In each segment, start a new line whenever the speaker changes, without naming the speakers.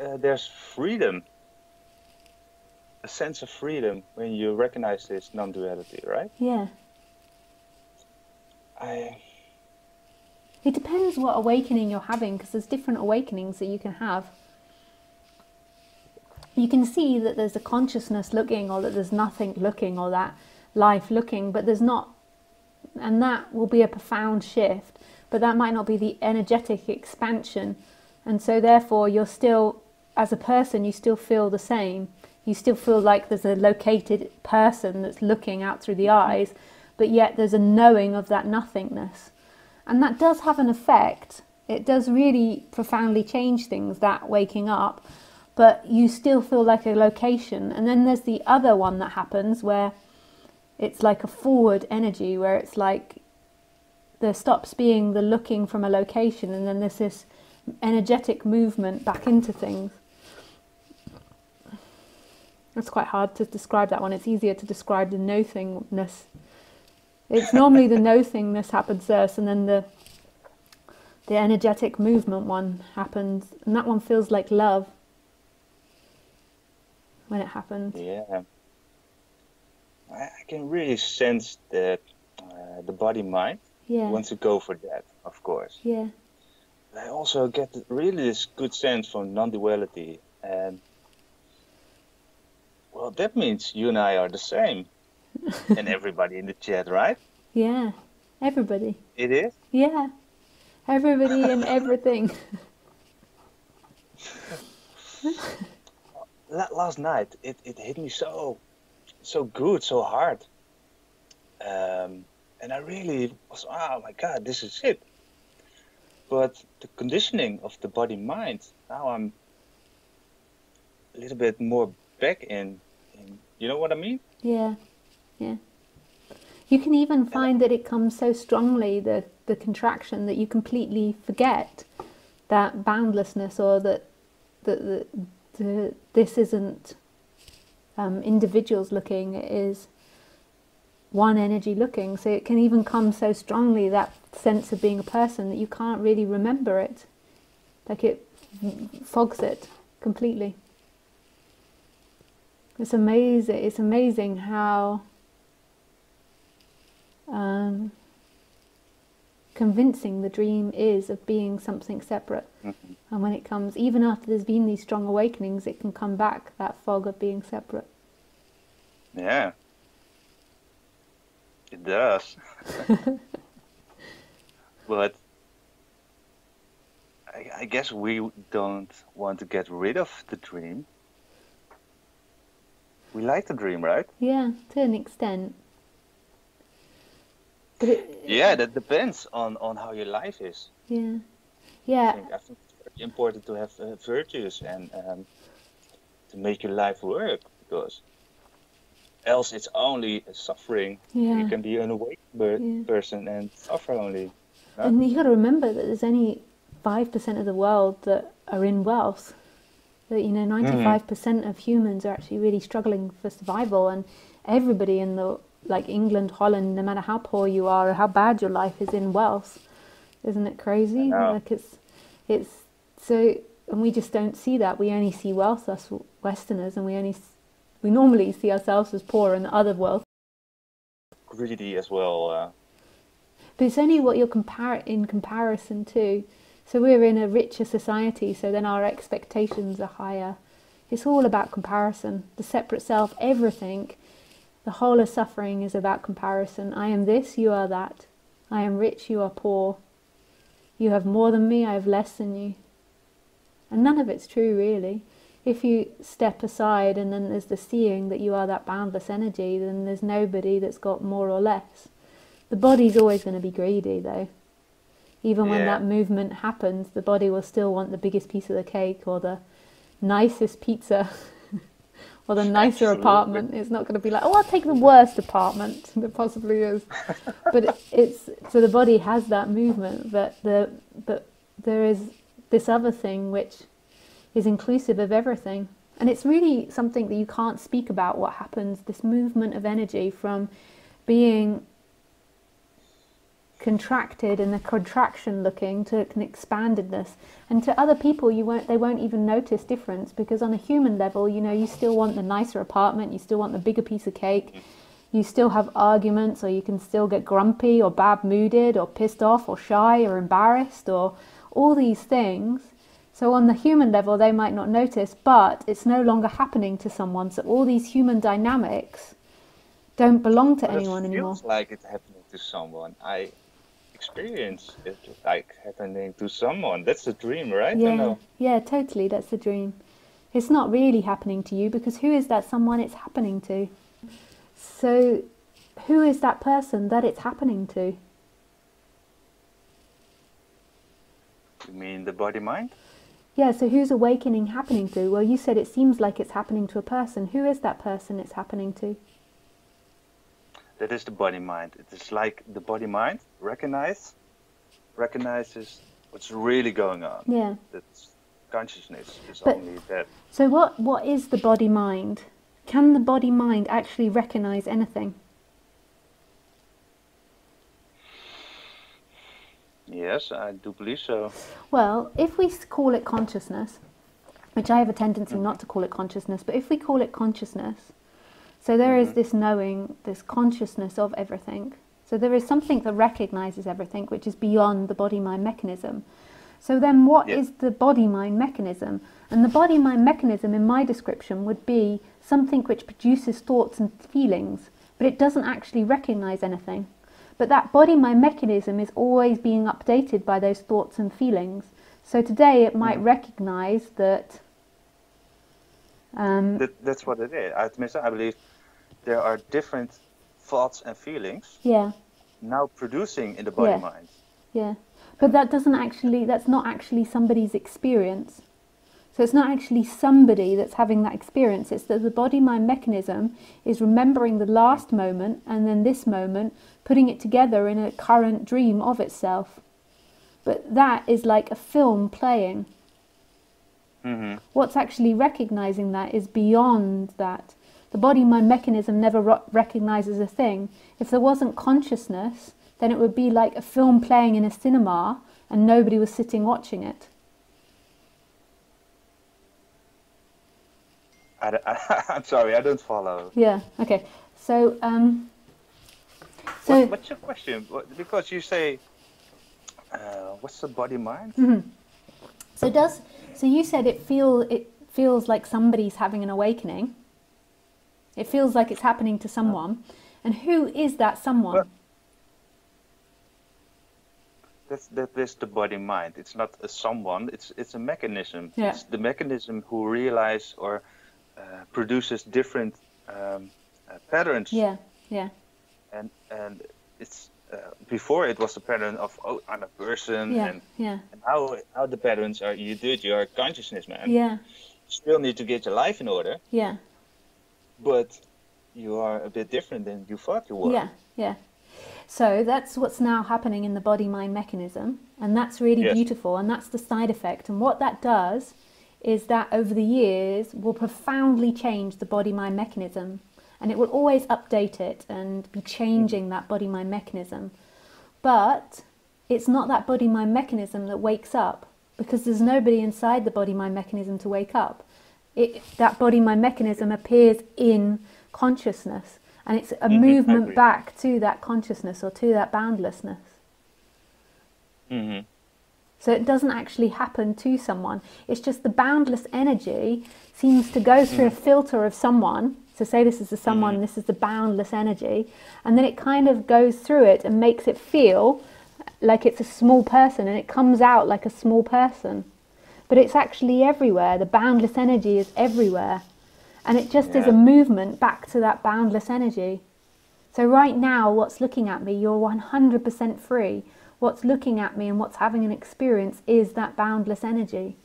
uh, there's freedom, a sense of freedom when you recognize this non-duality, right?
Yeah.
I
It depends what awakening you're having because there's different awakenings that you can have. You can see that there's a consciousness looking, or that there's nothing looking, or that life looking, but there's not. And that will be a profound shift, but that might not be the energetic expansion. And so, therefore, you're still, as a person, you still feel the same. You still feel like there's a located person that's looking out through the eyes, but yet there's a knowing of that nothingness. And that does have an effect. It does really profoundly change things, that waking up, but you still feel like a location. And then there's the other one that happens where it's like a forward energy, where it's like there stops being the looking from a location, and then there's this energetic movement back into things. It's quite hard to describe that one. It's easier to describe the no thingness. It's normally the no thingness happens first, and then the the energetic movement one happens, and that one feels like love when it happens.
yeah, I, I can really sense that uh, the body mind
Yeah,
wants to go for that, of course.
yeah,
I also get really this good sense from non-duality, and well, that means you and I are the same, and everybody in the chat, right?
yeah. Everybody.
It is.
Yeah, everybody and everything.
La- last night, it, it hit me so, so good, so hard, um, and I really was, oh my God, this is it. But the conditioning of the body mind, now I'm a little bit more back in, in you know what I mean?
Yeah, yeah. You can even find that it comes so strongly, the, the contraction, that you completely forget that boundlessness or that, that, that the, this isn't um, individuals looking, it is one energy looking. So it can even come so strongly, that sense of being a person, that you can't really remember it. Like it fogs it completely. It's amazing. It's amazing how um, convincing the dream is of being something separate. And when it comes, even after there's been these strong awakenings, it can come back that fog of being separate.
Yeah. It does. but I, I guess we don't want to get rid of the dream. We like the dream, right?
Yeah, to an extent. It,
Yeah, that depends on, on how your life is.
yeah,
I
yeah,
think, I think it's very important to have uh, virtues and um, to make your life work because else it's only suffering.
yeah.
You can be an awake
Yeah.
person and suffer only.
And you got to remember that there's only five percent of the world that are in wealth. That you know, hmm. ninety-five percent of humans are actually really struggling for survival, and everybody in the like England, Holland, no matter how poor you are or how bad your life is in wealth, isn't it crazy? Like it's, it's so, and we just don't see that. We only see wealth us Westerners, and we only we normally see ourselves as poor and other wealth.
Greedy as well. Uh,
But it's only what you're compar- in comparison to. So we're in a richer society, so then our expectations are higher. It's all about comparison. The separate self, everything, the whole of suffering is about comparison. I am this, you are that. I am rich, you are poor. You have more than me, I have less than you. And none of it's true, really. If you step aside and then there's the seeing that you are that boundless energy, then there's nobody that's got more or less. The body's always going to be greedy, though. Even when that movement happens, the body will still want the biggest piece of the cake or the nicest pizza or the nicer
Absolutely.
apartment. It's not going to be like, oh, I'll take the worst apartment that possibly is. but it, it's so the body has that movement, but the but there is this other thing which is inclusive of everything. And it's really something that you can't speak about what happens, this movement of energy from being contracted and the contraction looking to an expandedness. And to other people you won't they won't even notice difference because on a human level you know you still want the nicer apartment you still want the bigger piece of cake. You still have arguments or you can still get grumpy or bad mooded or pissed off or shy or embarrassed or all these things so on the human level they might not notice but it's no longer happening to someone so all these human dynamics don't belong to
But
anyone
it
anymore
feels like it's happening to someone. I experience it like happening to someone. That's the dream, right?
Yeah, yeah, totally. That's the dream. It's not really happening to you because who is that someone it's happening to? So, who is that person that it's happening to?
You mean the body mind?
Yeah, so who's awakening happening to? Well, you said it seems like it's happening to a person. Who is that person it's happening to?
That is the body mind. It is like the body mind recognize recognizes what's really going on.
Yeah.
That's consciousness is
But-
only that.
So, what, what is the body mind? Can the body mind actually recognize anything?
Yes, I do believe so.
Well, if we call it consciousness, which I have a tendency not to call it consciousness, but if we call it consciousness, so there is mm-hmm. this knowing, this consciousness of everything. So there is something that recognizes everything, which is beyond the body mind mechanism. So then, what is
Yeah.
the body mind mechanism? And the body mind mechanism, in my description, would be something which produces thoughts and feelings, but it doesn't actually recognize anything. But that body mind mechanism is always being updated by those thoughts and feelings. So today it might recognize that. Um,
That, that's what it is. At least I believe there are different thoughts and feelings
yeah,
now producing in the body
Yeah.
mind.
yeah. But that doesn't actually, that's not actually somebody's experience. So it's not actually somebody that's having that experience. It's that the body mind mechanism is remembering the last moment and then this moment, putting it together in a current dream of itself. But that is like a film playing.
hmm
What's actually recognizing that is beyond that. The body mind mechanism never ro- recognizes a thing. If there wasn't consciousness, then it would be like a film playing in a cinema and nobody was sitting watching it.
I, am sorry, I don't follow.
Yeah, okay. So, um, so
what, what's your question? Because you say, uh, what's the body mind?
Mm-hmm. so does so you said it feel it feels like somebody's having an awakening. It feels like it's happening to someone. And who is that someone?
Well- That's that is the body mind. It's not a someone. It's it's a mechanism.
Yeah.
It's the mechanism who realize or uh, produces different um, uh, patterns.
yeah, yeah,
And and it's uh, before it was the pattern of oh I'm a person
yeah,
and,
yeah,
and how how the patterns are you do it you are consciousness man.
yeah,
You still need to get your life in order,
yeah.
but you are a bit different than you thought you were.
Yeah, yeah. So that's what's now happening in the body mind mechanism, and that's really
Yes.
beautiful, and that's the side effect. And what that does is that over the years will profoundly change the body mind mechanism, and it will always update it and be changing that body mind mechanism. But it's not that body mind mechanism that wakes up because there's nobody inside the body mind mechanism to wake up. It, that body mind mechanism appears in consciousness and it's a
Mhm,
movement back to that consciousness or to that boundlessness.
hmm
So it doesn't actually happen to someone. It's just the boundless energy seems to go through a filter of someone. So say this is the mm-hmm. someone, this is the boundless energy, and then it kind of goes through it and makes it feel like it's a small person and it comes out like a small person. But it's actually everywhere. The boundless energy is everywhere. And it just is a movement back to that boundless energy. So right now, what's looking at me, you're 100% free. What's looking at me and what's having an experience is that boundless energy.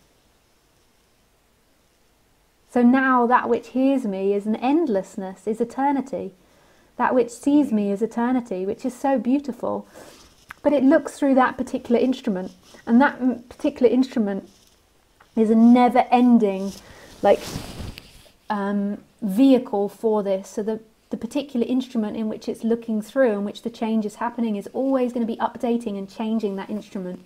So now that which hears me is an endlessness, is eternity. That which sees me is eternity, which is so beautiful. But it looks through that particular instrument, and that particular instrument is a never ending, like, um, vehicle for this. So the the particular instrument in which it's looking through, in which the change is happening, is always going to be updating and changing that instrument.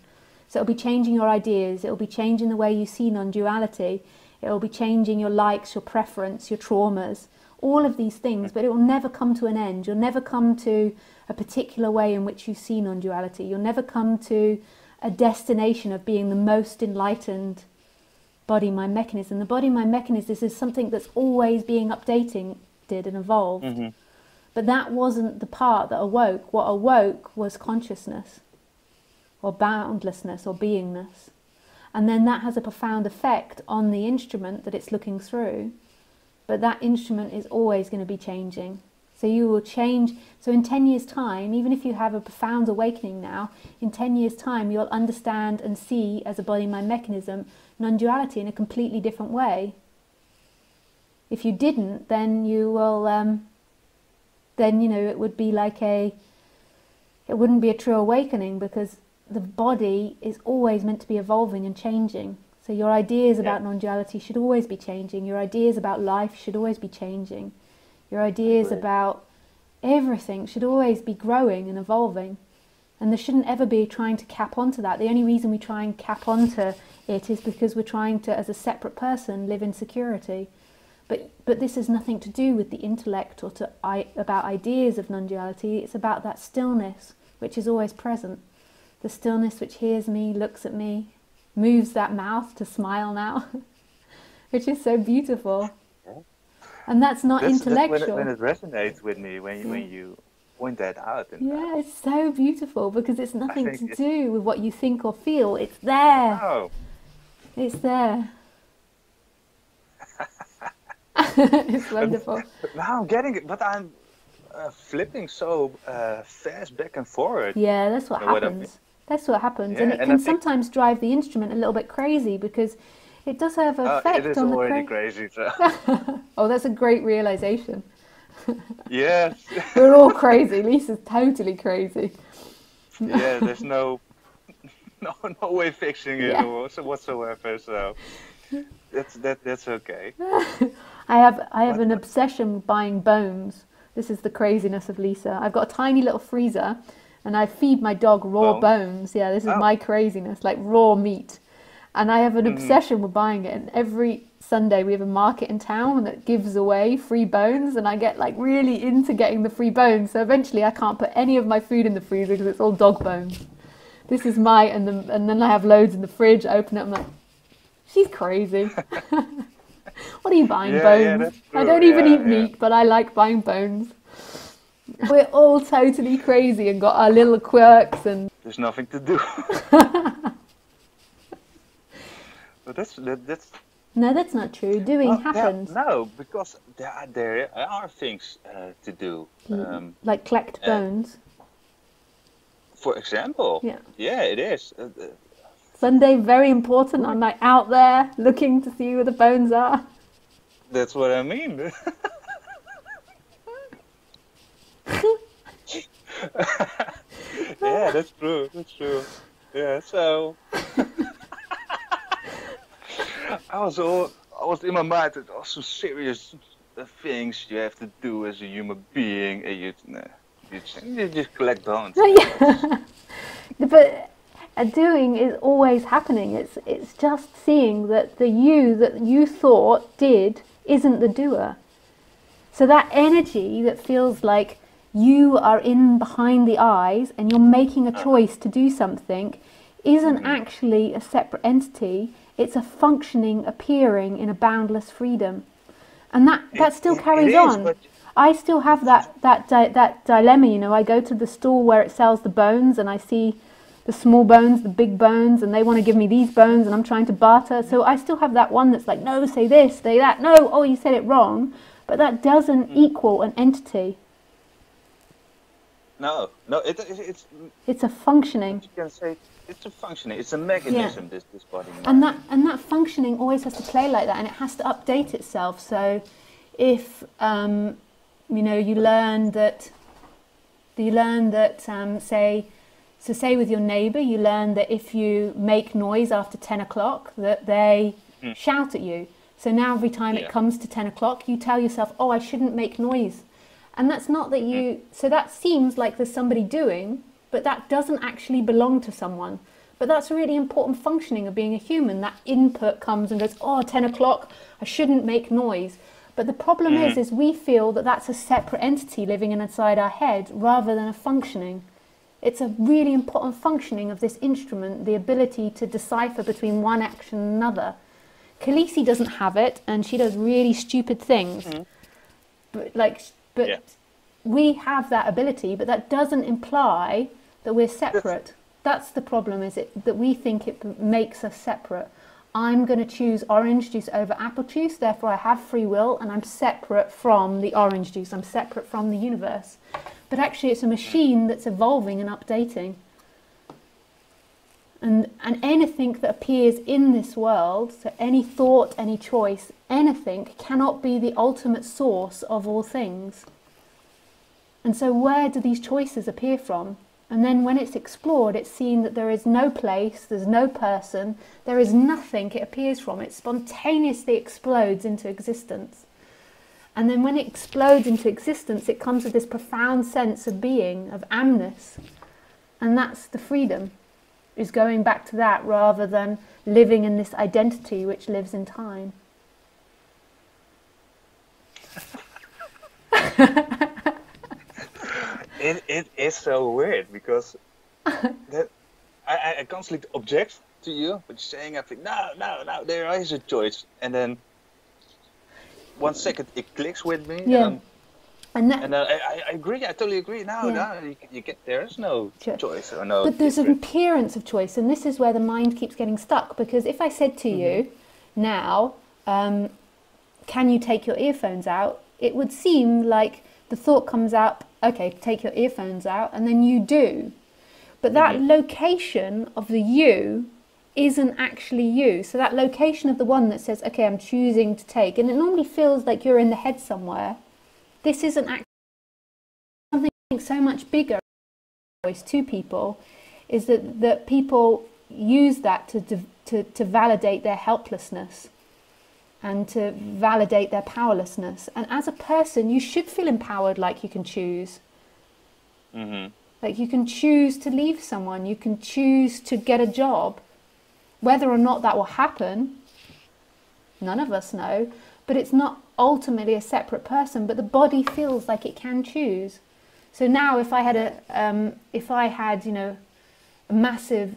So it'll be changing your ideas, it'll be changing the way you see non duality, it'll be changing your likes, your preference, your traumas, all of these things, but it will never come to an end. You'll never come to a particular way in which you see non duality. You'll never come to a destination of being the most enlightened body mind mechanism. The body mind mechanism is something that's always being updated and evolved.
Mm-hmm.
But that wasn't the part that awoke. What awoke was consciousness or boundlessness or beingness. And then that has a profound effect on the instrument that it's looking through. But that instrument is always going to be changing. So you will change. So in 10 years' time, even if you have a profound awakening now, in 10 years' time, you'll understand and see as a body mind mechanism non duality in a completely different way. If you didn't, then you will, um, then, you know, it would be like a, it wouldn't be a true awakening because the body is always meant to be evolving and changing. So your ideas about
Yeah.
non duality should always be changing. Your ideas about life should always be changing. Your ideas about everything should always be growing and evolving. And there shouldn't ever be trying to cap onto that. The only reason we try and cap onto it is because we're trying to, as a separate person, live in security. But but this has nothing to do with the intellect or to I, about ideas of non-duality. It's about that stillness which is always present. The stillness which hears me, looks at me, moves that mouth to smile now, which is so beautiful. And that's not
That's, that's when,
intellectual.
it, when it resonates with me when you, when you point that out. And
Yeah, it's so beautiful because it's nothing to
it's-
do with what you think or feel. It's there.
Oh,
It's there. it's wonderful.
now I'm getting it, but I'm uh, flipping so uh, fast back and forward.
Yeah, that's what
Know what I
happens.
mean?
That's what happens,
Yeah,
and it
and
can
I think-
sometimes drive the instrument a little bit crazy because it does have an
Uh,
effect
it is
on the.
already
cra-
crazy. So.
oh, that's a great realization.
yes.
We're all crazy. Lisa's totally crazy.
yeah. There's no, no, no way fixing it
Yeah.
whatsoever. So that's that. That's okay.
I have I have an obsession buying bones. This is the craziness of Lisa. I've got a tiny little freezer, and I feed my dog raw
Bones?
bones. Yeah, this is
Oh.
my craziness, like raw meat. And I have an
Mm.
obsession with buying it. And every Sunday we have a market in town that gives away free bones, and I get like really into getting the free bones. So eventually I can't put any of my food in the freezer because it's all dog bones. This is my and then and then I have loads in the fridge. I open it, I'm like, she's crazy. what are you buying
Yeah,
bones?
yeah,
I don't even
Yeah,
eat meat, but I like buying bones. We're all totally crazy and got our little quirks and
There's nothing to do. but that's that, that's
no, that's not true. Doing
well,
happens.
no, because there are, there are things uh, to do. Um,
like collect
uh,
bones.
for example,
Yeah.
yeah, it is. Uh, uh,
Sunday, very important. I'm like out there looking to see where the bones are.
that's what I mean. yeah, that's true. That's true. Yeah, so I was all I was in my mind. There's all some serious uh, things you have to do as a human being, and you nah, you, just, you just collect bones.
yeah. but uh, doing is always happening. It's it's just seeing that the you that you thought did isn't the doer. So that energy that feels like you are in behind the eyes and you're making a ah. choice to do something isn't mm-hmm. actually a separate entity. It's a functioning, appearing in a boundless freedom, and that that
It-
still carries
is,
on.
but-
I still have that that di- that dilemma. You know, I go to the store where it sells the bones, and I see the small bones, the big bones, and they want to give me these bones, and I'm trying to barter. So I still have that one that's like, no, say this, say that. No, oh, you said it wrong, but that doesn't mm. equal an entity.
No, no, it, it, it's
It's a functioning.
you can say it's a functioning. It's a mechanism. This this body.
and that and that functioning always has to play like that and it has to update itself so if um, you know you learn that you learn that um, say so say with your neighbor you learn that if you make noise after 10 o'clock that they shout at you so now every time
Yeah.
it comes to 10 o'clock you tell yourself oh i shouldn't make noise And that's not that you, mm. so that seems like there's somebody doing, but that doesn't actually belong to someone. But that's a really important functioning of being a human. That input comes and goes, oh, 10 o'clock, I shouldn't make noise. But the problem is, mm. is we feel that that's a separate entity living inside our head rather than a functioning. It's a really important functioning of this instrument, the ability to decipher between one action and another. Khaleesi doesn't have it, and she does really stupid things. Mm. But like, but
Yeah.
we have that ability, but that doesn't imply that we're separate. That's the problem, is it that we think it makes us separate. I'm going to choose orange juice over apple juice, therefore I have free will and I'm separate from the orange juice. I'm separate from the universe. But actually, it's a machine that's evolving and updating. And, and anything that appears in this world, so any thought, any choice, anything, cannot be the ultimate source of all things. And so, where do these choices appear from? And then, when it's explored, it's seen that there is no place, there's no person, there is nothing it appears from. It spontaneously explodes into existence. And then, when it explodes into existence, it comes with this profound sense of being, of amness. And that's the freedom, is going back to that rather than living in this identity which lives in time.
It, it is so weird because that I, I- constantly object to you, but you're saying I think no, no, no, there is a choice, and then one second it clicks with me,
Yeah.
and,
And that,
and then I, I, I agree, I totally agree. No,
Yeah.
no, you, you get there is no
Sure.
choice or no.
But there's an appearance of choice, and this is where the mind keeps getting stuck. Because if I said to you mm-hmm. now, um, can you take your earphones out? It would seem like the thought comes out, okay, take your earphones out, and then you do. But that mm-hmm. location of the you isn't actually you. So that location of the one that says, okay, I'm choosing to take, and it normally feels like you're in the head somewhere. This isn't actually something so much bigger voice to people is that, that people use that to, to, to validate their helplessness and to validate their powerlessness. And as a person, you should feel empowered like you can choose.
Mhm.
Like you can choose to leave someone, you can choose to get a job. Whether or not that will happen, none of us know, but it's not ultimately a separate person, but the body feels like it can choose. So now if I had a um, if I had, you know, a massive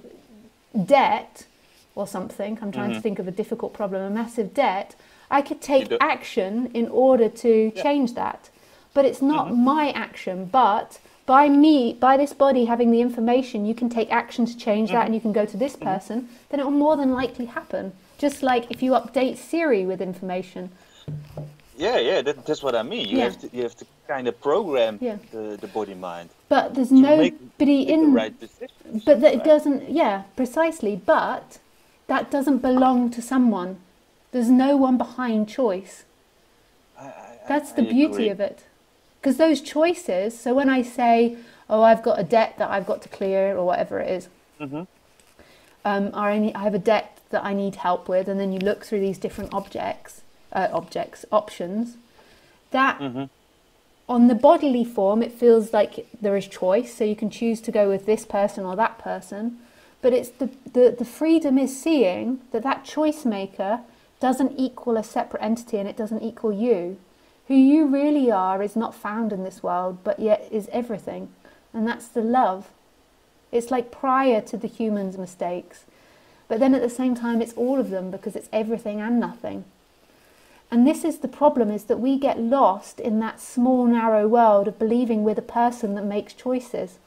debt or something, I'm trying to mm-hmm. think of a difficult problem, a massive debt, I could take action in order to change that. But it's not mm-hmm. my action, but by me, by this body having the information, you can take action to change that mm-hmm. and you can go to this person, then it will more than likely happen. Just like if you update Siri with information.
Yeah, yeah, that, that's what I mean. You
Yeah.
have to you have to kind of program
Yeah.
the, the body mind
But there's nobody
make the
in
right decisions.
But that
right?
doesn't, yeah, precisely. But that doesn't belong to someone. There's no one behind choice.
I- I-
That's the
I
beauty
agree.
of it. Because those choices, so when I say, oh, I've got a debt that I've got to clear or whatever it is,
Mhm.
Um, or I, I have a debt that I need help with, and then you look through these different objects, uh, objects, options, that
Mhm.
on the bodily form, it feels like there is choice, so you can choose to go with this person or that person. But it's the, the, the freedom is seeing that that choice maker doesn't equal a separate entity and it doesn't equal you. Who you really are is not found in this world, but yet is everything. And that's the love. It's like prior to the human's mistakes. But then at the same time, it's all of them because it's everything and nothing. And this is the problem is that we get lost in that small narrow world of believing we're the person that makes choices.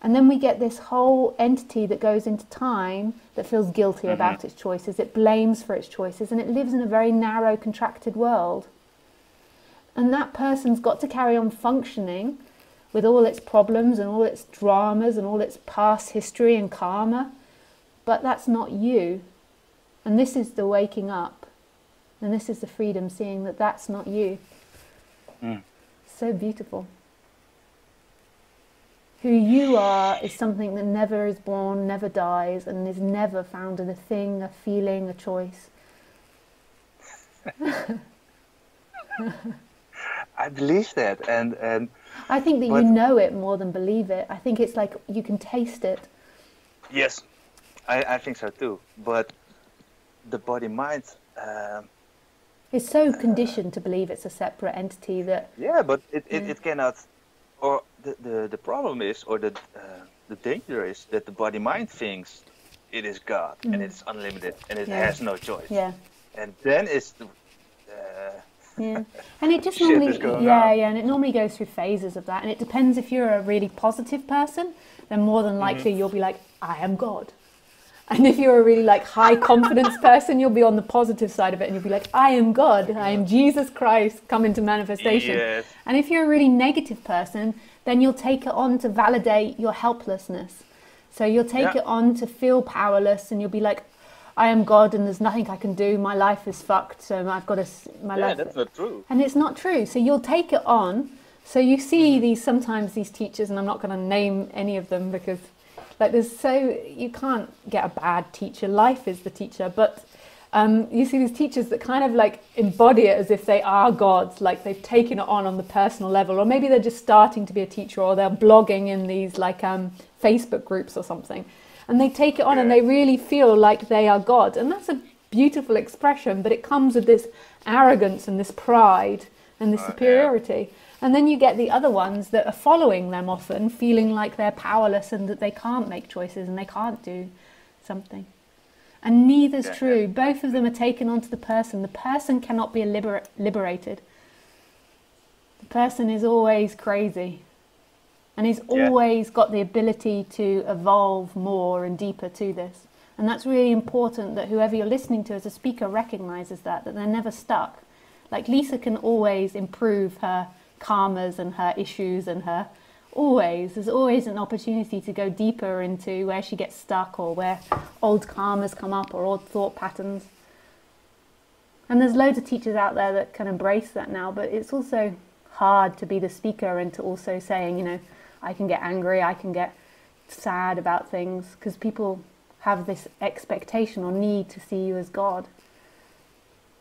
And then we get this whole entity that goes into time that feels guilty mm-hmm. about its choices. It blames for its choices and it lives in a very narrow, contracted world. And that person's got to carry on functioning with all its problems and all its dramas and all its past history and karma. But that's not you. And this is the waking up. And this is the freedom seeing that that's not you.
Mm.
So beautiful. Who you are is something that never is born, never dies, and is never found in a thing, a feeling, a choice.
I, believe that, and and
I think that
But-
you know it more than believe it. I think it's like you can taste it.
yes, I, I think so too. But the body mind, um,
It's so conditioned to believe it's a separate entity that
yeah, but it, it,
Mm.
it cannot. Or the, the the problem is, or the uh, the danger is that the body mind thinks it is God and it's unlimited and it
Mm. Yeah.
has no choice.
yeah.
And then it's the uh,
Yeah, and it just
Shit
normally, yeah,
on.
yeah, and it normally goes through phases of that, and it depends if you're a really positive person, then more than likely
Mm-hmm.
you'll be like, I am God, and if you're a really like high confidence person, you'll be on the positive side of it, and you'll be like, I am God, I am Jesus Christ come into manifestation,
Yes.
and if you're a really negative person, then you'll take it on to validate your helplessness, so you'll take
Yeah.
it on to feel powerless, and you'll be like. I am God, and there's nothing I can do. My life is fucked, so I've got to. My
yeah,
life.
that's not true.
And it's not true. So you'll take it on. So you see these sometimes these teachers, and I'm not going to name any of them because, like, there's so you can't get a bad teacher. Life is the teacher, but um, you see these teachers that kind of like embody it as if they are gods, like they've taken it on on the personal level, or maybe they're just starting to be a teacher, or they're blogging in these like um, Facebook groups or something, and they take it on and they really feel like they are God, and that's a beautiful expression, but it comes with this arrogance and this pride and this
Uh, yeah.
superiority. And then you get the other ones that are following them often, feeling like they're powerless and that they can't make choices and they can't do something. And neither's
Yeah,
true. Both of them are taken onto the person. The person cannot be liber- liberated. The person is always crazy and he's
Yeah.
always got the ability to evolve more and deeper to this. And that's really important that whoever you're listening to as a speaker recognizes that, that they're never stuck. Like Lisa can always improve her karmas and her issues and her always there's always an opportunity to go deeper into where she gets stuck or where old karmas come up or old thought patterns and there's loads of teachers out there that can embrace that now but it's also hard to be the speaker and to also saying you know i can get angry i can get sad about things because people have this expectation or need to see you as god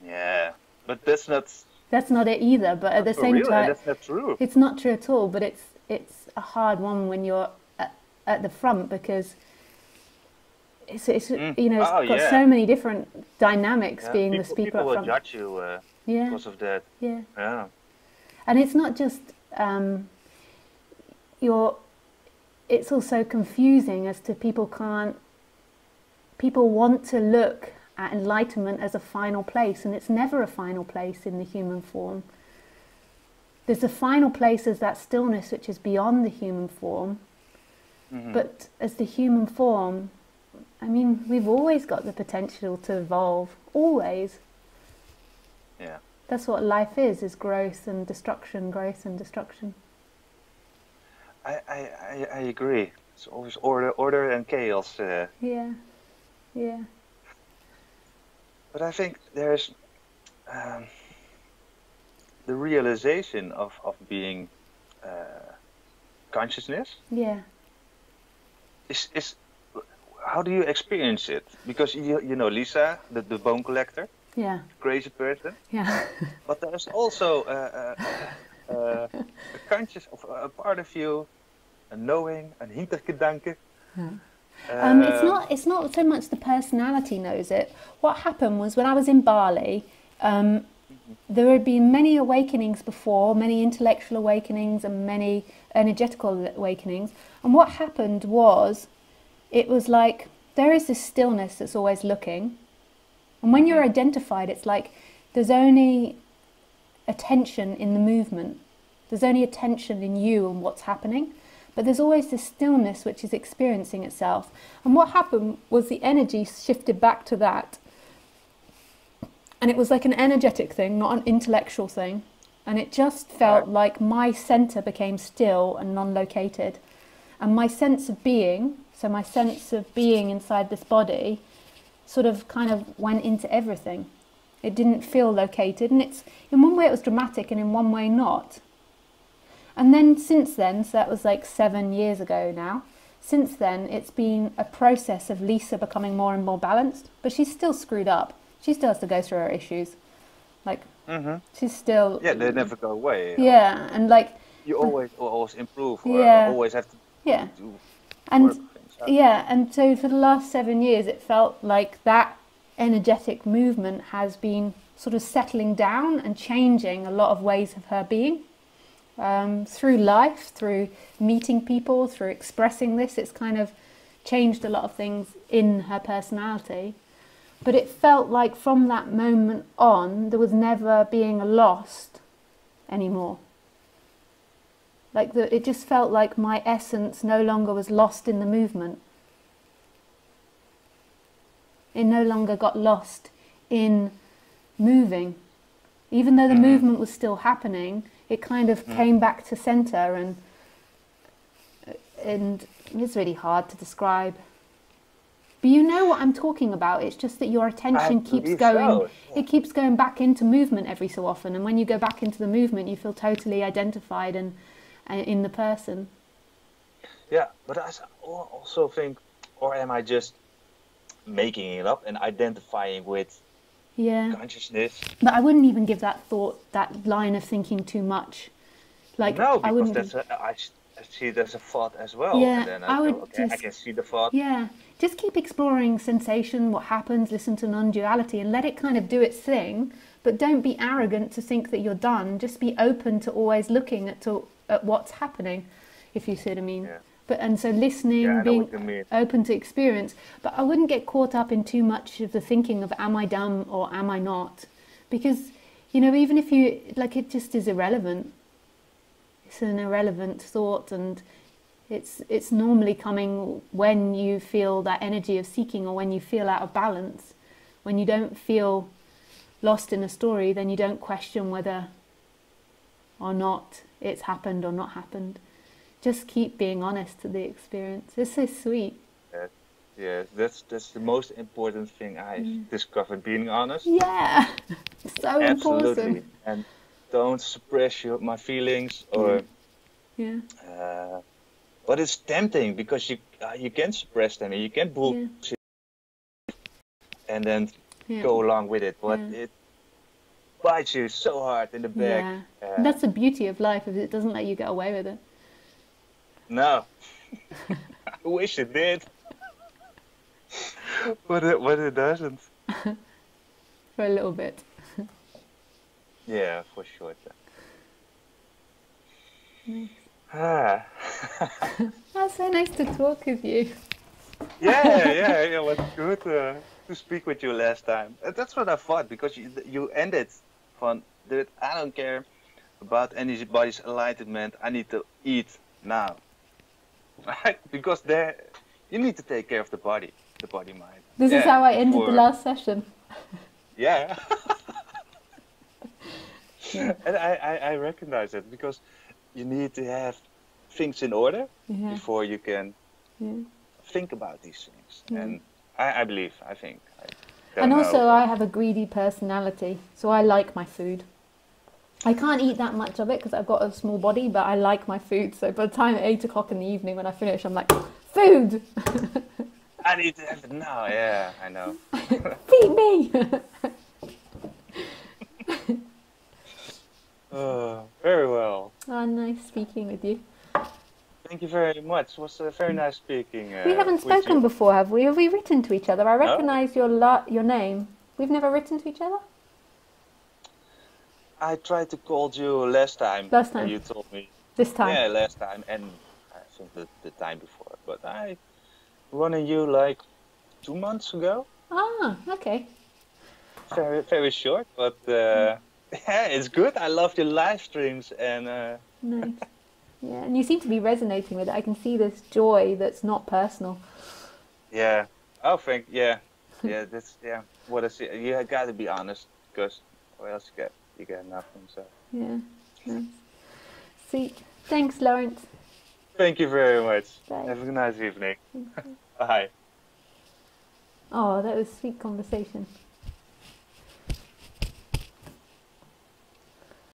Yeah, but that's not
that's not it either but at the same
real,
time
That's not true.
It's not true at all, but it's it's a hard one when you're at, at the front because it's, it's
Mm.
you know it's
Oh,
got
yeah.
so many different dynamics
Yeah,
being the
people,
speaker
people
up
will judge you uh,
Yeah,
because of that.
yeah,
Yeah.
and it's not just um, you're. It's also confusing as to people can't. People want to look at enlightenment as a final place, and it's never a final place in the human form. There's a final place as that stillness which is beyond the human form,
Mhm.
but as the human form, I mean, we've always got the potential to evolve, always.
yeah.
That's what life is, is growth and destruction, growth and destruction.
I, I, I, agree. It's always order, order and chaos. Uh,
Yeah, yeah,
but I think there's um, the realization of, of being uh, consciousness
yeah.
is, is how do you experience it? Because you, you know Lisa, the, the bone collector,
Yeah,
crazy person,
yeah,
but there's also uh, uh, uh, a conscious of a part of you, a knowing, a hintergedanke.
Um, it's not. It's not so much the personality knows it. What happened was when I was in Bali, um, there had been many awakenings before, many intellectual awakenings and many energetical awakenings. And what happened was, it was like there is this stillness that's always looking, and when you're identified, it's like there's only attention in the movement. There's only attention in you and what's happening. But there's always this stillness which is experiencing itself. And what happened was the energy shifted back to that. And it was like an energetic thing, not an intellectual thing. And it just felt like my center became still and non located. And my sense of being, so my sense of being inside this body, sort of kind of went into everything. It didn't feel located. And it's, in one way, it was dramatic, and in one way, not. And then since then, so that was like seven years ago now, since then it's been a process of Lisa becoming more and more balanced, but she's still screwed up. She still has to go through her issues. Like
hmm
she's still
Yeah, they never go away.
yeah, and like
You always always improve or
Yeah.
always have to
yeah,
do
and
things
yeah, and so for the last seven years, it felt like that energetic movement has been sort of settling down and changing a lot of ways of her being. Um, through life, through meeting people, through expressing this, it's kind of changed a lot of things in her personality. But it felt like from that moment on, there was never being lost anymore. Like the, it just felt like my essence no longer was lost in the movement. It no longer got lost in moving. Even though the
Mhm.
movement was still happening, it kind of
Mm.
came back to center and and it's really hard to describe. But you know what I'm talking about. It's just that your attention keeps going
so,
it keeps going back into movement every so often and when you go back into the movement you feel totally identified and, and in the person.
Yeah, but I also think, or am I just making it up and identifying with
Yeah.
consciousness?
But I wouldn't even give that thought that line of thinking too much. Like
no,
I
because
wouldn't
that's a, I, I see there's a thought as well.
Yeah, I
I,
would
go, okay, I can see the thought.
Yeah, just keep exploring sensation, what happens, listen to non duality, and let it kind of do its thing. But don't be arrogant to think that you're done. Just be open to always looking at, to, at what's happening, if you see what I mean.
Yeah.
But and so listening,
Yeah,
being
what you mean.
open to experience. But I wouldn't get caught up in too much of the thinking of am I dumb or am I not, because you know even if you like it just is irrelevant. It's an irrelevant thought and it's it's normally coming when you feel that energy of seeking or when you feel out of balance when you don't feel lost in a story then you don't question whether or not it's happened or not happened just keep being honest to the experience. It's so sweet.
Yeah, yeah that's that's the most important thing I've discovered. Being honest,
yeah so
absolutely,
important.
And don't suppress your my feelings or.
yeah.
Uh, but it's tempting because you uh, you can suppress them and you can bullshit and then
yeah.
go along with it, but
Yeah.
it bites you so hard in the back.
yeah.
Uh,
that's the beauty of life is it doesn't let you get away with it
No, I wish it did, but it but it doesn't.
for a little bit
Yeah, for sure. Nice. Ah.
that's so nice to talk with you
yeah, yeah, yeah. It was good uh, to speak with you last time. Uh, That's what I thought because you you ended from, dude, I don't care about anybody's enlightenment. I need to eat now, right? Because there, you need to take care of the body, the body mind.
this is how i ended the last session
Yeah.
Yeah.
and I, I, I recognize it because you need to have things in order
yeah
before you can
yeah
think about these things.
Yeah.
And I, I believe, I think. I
And also,
know.
I have a greedy personality, so I like my food. I can't eat that much of it because I've got a small body, but I like my food. So by the time at eight o'clock in the evening when I finish, I'm like, food,
I need to have it now. Yeah, I know.
feed me.
Uh, very well.
oh, nice speaking with you.
Thank you very much. It was uh, very nice speaking. Uh,
we haven't spoken before, have we? Have we written to each other? I recognise your la- your name. We've never written to each other.
I tried to call you last time.
Last
and
time.
You told me.
This time.
Yeah, last time, and I think the, the time before. But I running you like two months ago.
Ah, okay.
Very very short, but uh, yeah, it's good. I love your live streams and. Uh,
Nice. Yeah, and you seem to be resonating with it. I can see this joy that's not personal.
Yeah. Oh, thank. Yeah. Yeah. That's yeah. What I see. You got to be honest, because or else you get you get nothing. So.
Yeah. Nice. Sweet. Thanks, Lawrence.
Thank you very much.
Bye.
Have a nice evening. Bye.
Oh, that was sweet conversation.